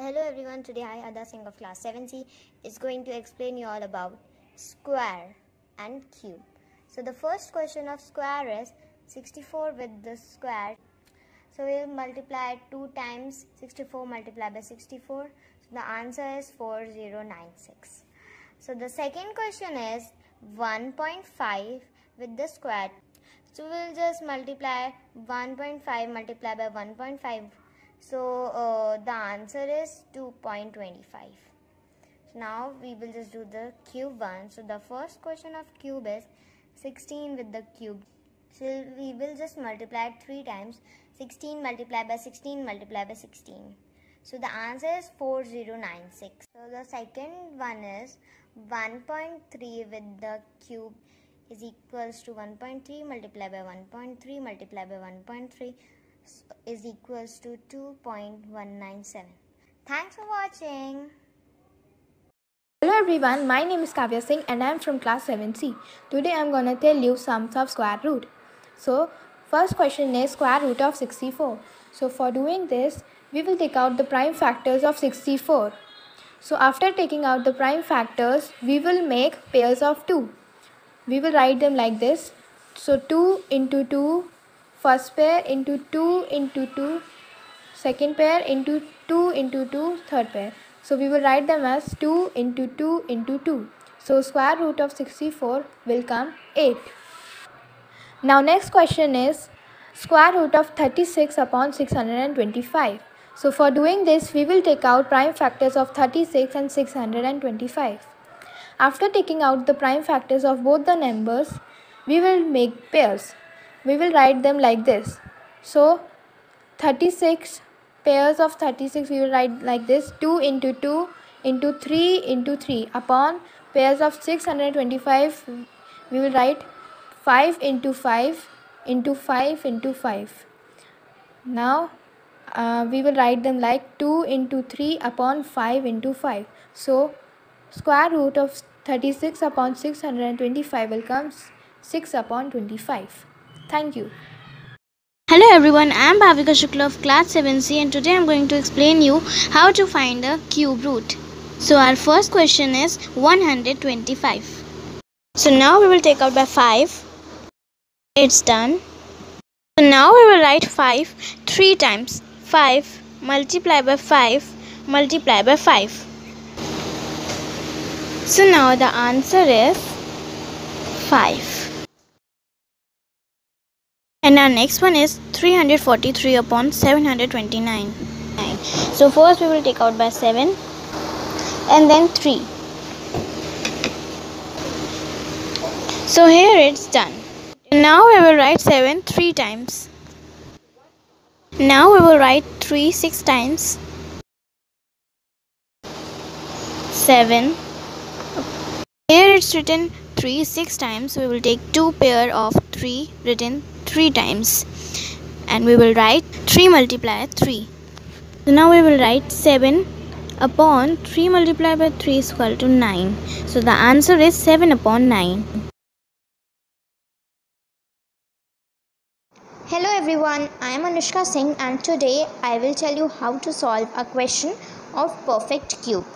Hello everyone, today I, Ada Singh of class 7C, is going to explain you all about square and cube. So the first question of square is 64 with the square. So we will multiply 2 times 64 multiplied by 64. So the answer is 4096. So the second question is 1.5 with the square. So we will just multiply 1.5 multiplied by 1.5 so uh, the answer is 2.25. So now we will just do the cube one. So the first question of cube is 16 with the cube. So we will just multiply it 3 times. 16 multiplied by 16 multiplied by 16. So the answer is 4096. So the second one is 1.3 with the cube is equals to 1.3 multiplied by 1.3 multiplied by 1.3 is equals to 2.197. Thanks for watching. Hello everyone, my name is Kavya Singh and I am from class 7C. Today I am gonna tell you sums of square root. So, first question is square root of 64. So, for doing this, we will take out the prime factors of 64. So, after taking out the prime factors, we will make pairs of 2. We will write them like this. So, 2 into 2 first pair into 2 into 2 second pair into 2 into 2 third pair. So we will write them as 2 into 2 into 2 so square root of 64 will come 8 now next question is square root of 36 upon 625 so for doing this we will take out prime factors of 36 and 625 after taking out the prime factors of both the numbers we will make pairs we will write them like this. So 36 pairs of 36 we will write like this. 2 into 2 into 3 into 3 upon pairs of 625 we will write 5 into 5 into 5 into 5 now uh, we will write them like 2 into 3 upon 5 into 5 so square root of 36 upon 625 will come 6 upon 25 Thank you. Hello everyone, I am Bhavika Shukla of class 7C and today I am going to explain you how to find the cube root. So our first question is 125. So now we will take out by 5. It's done. So now we will write 5 3 times. 5 multiply by 5 multiply by 5. So now the answer is 5. And our next one is 343 upon 729. So first we will take out by 7 and then 3. So here it's done. Now we will write 7 3 times. Now we will write 3 6 times. 7. Here it's written 3 6 times. We will take 2 pair of 3 written 3 times. And we will write 3 multiply 3 so now we will write 7 upon 3 multiplied by 3 is equal to 9 so the answer is 7 upon 9 Hello everyone, I am Anushka Singh and today I will tell you how to solve a question of perfect cube.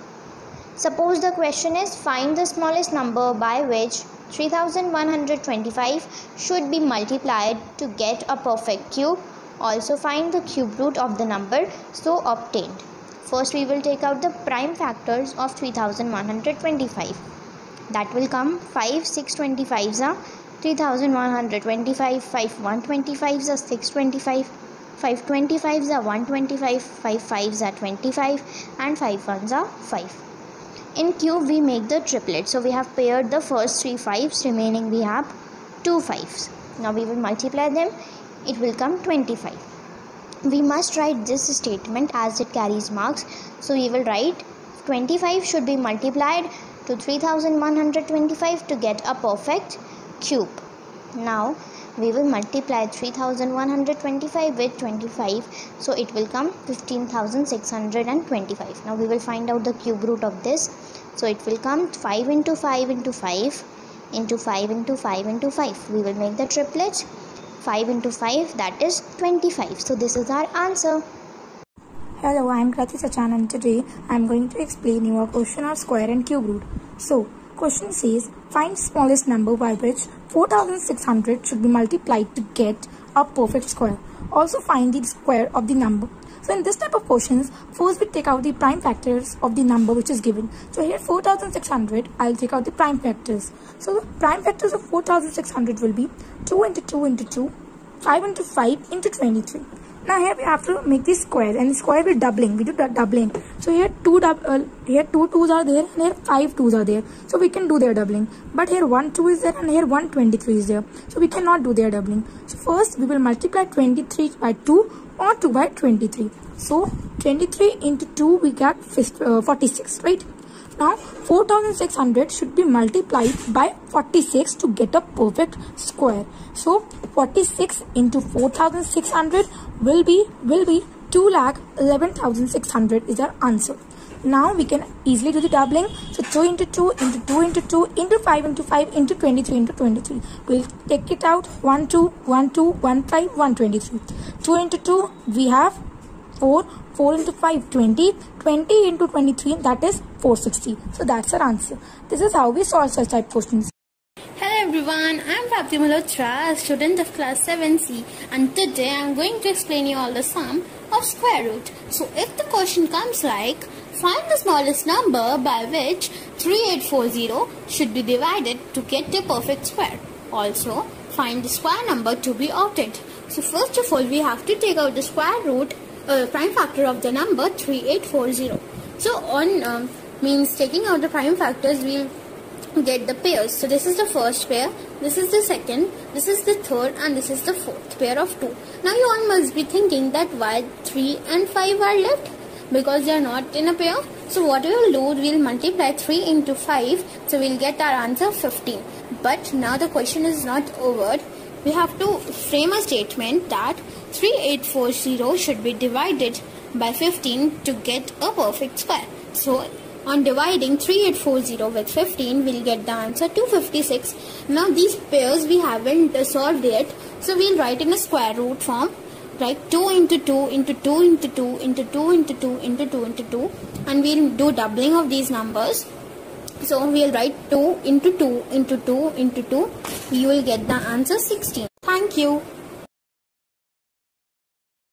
Suppose the question is find the smallest number by which 3125 should be multiplied to get a perfect cube. Also find the cube root of the number so obtained. First we will take out the prime factors of 3125. That will come 5 625s are 3125 5 125s are 625 5 25s are 125 5 5s are 25 and 5 1s are 5 in cube we make the triplet. So we have paired the first three fives remaining we have two fives. Now we will multiply them. It will come 25 we must write this statement as it carries marks. So we will write 25 should be multiplied to 3125 to get a perfect cube. Now we will multiply 3125 with 25 so it will come 15625 now we will find out the cube root of this. So it will come 5 into 5 into 5 into 5 into 5 into 5 we will make the triplet 5 into 5 that is 25 so this is our answer. Hello, I am Krati Sachan and today I am going to explain you a question of square and cube root. So, question says find smallest number by which 4600 should be multiplied to get a perfect square. Also find the square of the number. So in this type of questions, first we take out the prime factors of the number which is given. So here 4600, I'll take out the prime factors. So the prime factors of 4600 will be 2 into 2 into 2, 5 into 5 into 23. Now here we have to make the square and square will doubling. We do doubling. So here two uh, here two twos are there and here five twos are there. So we can do their doubling. But here one two is there and here 123 is there. So we cannot do their doubling. So first we will multiply 23 by 2 or 2 by 23. So 23 into 2 we get uh, 46 right. Now 4600 should be multiplied by 46 to get a perfect square. So 46 into 4600 will be will be 2 lakh 11600 is our answer. Now we can easily do the doubling. So 2 into 2 into 2 into 2 into 5 into 5 into 23 into 23. We'll take it out 1 2 1 2 1 5 123. 2 into 2 we have 4 4 into 5 20 20 into 23 that is 460 so that's our answer this is how we solve such type questions Hello everyone, I am Prapti Malhotra, student of class 7C and today I am going to explain you all the sum of square root. So if the question comes like, find the smallest number by which 3840 should be divided to get the perfect square. Also, find the square number to be outed. So first of all, we have to take out the square root uh, prime factor of the number 3840. So on um, means taking out the prime factors, we'll get the pairs. So this is the first pair, this is the second, this is the third and this is the fourth pair of 2. Now you all must be thinking that why 3 and 5 are left? Because they are not in a pair. So what we will do, we will multiply 3 into 5. So we'll get our answer 15. But now the question is not over. We have to frame a statement that 3840 should be divided by 15 to get a perfect square. So on dividing 3840 with 15, we'll get the answer 256. Now these pairs we haven't solved yet. So we'll write in a square root form. Like 2 into 2 into 2 into 2 into 2 into 2 into 2 into 2. And we'll do doubling of these numbers. So we'll write 2 into 2 into 2 into 2. You will get the answer 16. Thank you.